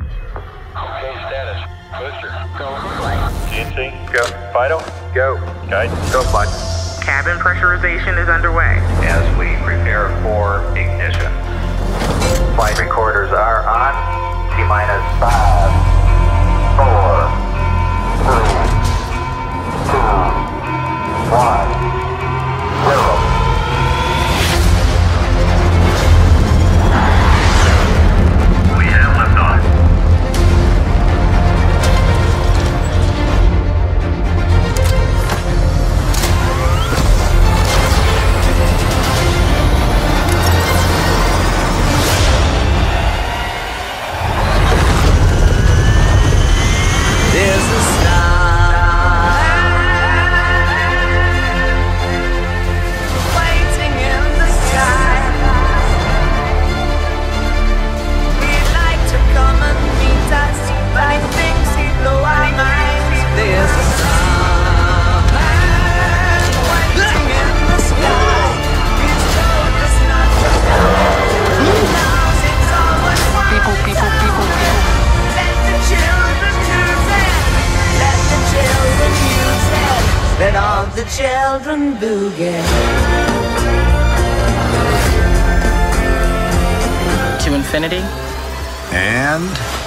Okay, status. Booster, go. GNC, go. Fido, go. Guide, go, flight. Cabin pressurization is underway. As we prepare for of the children boogie. To infinity. And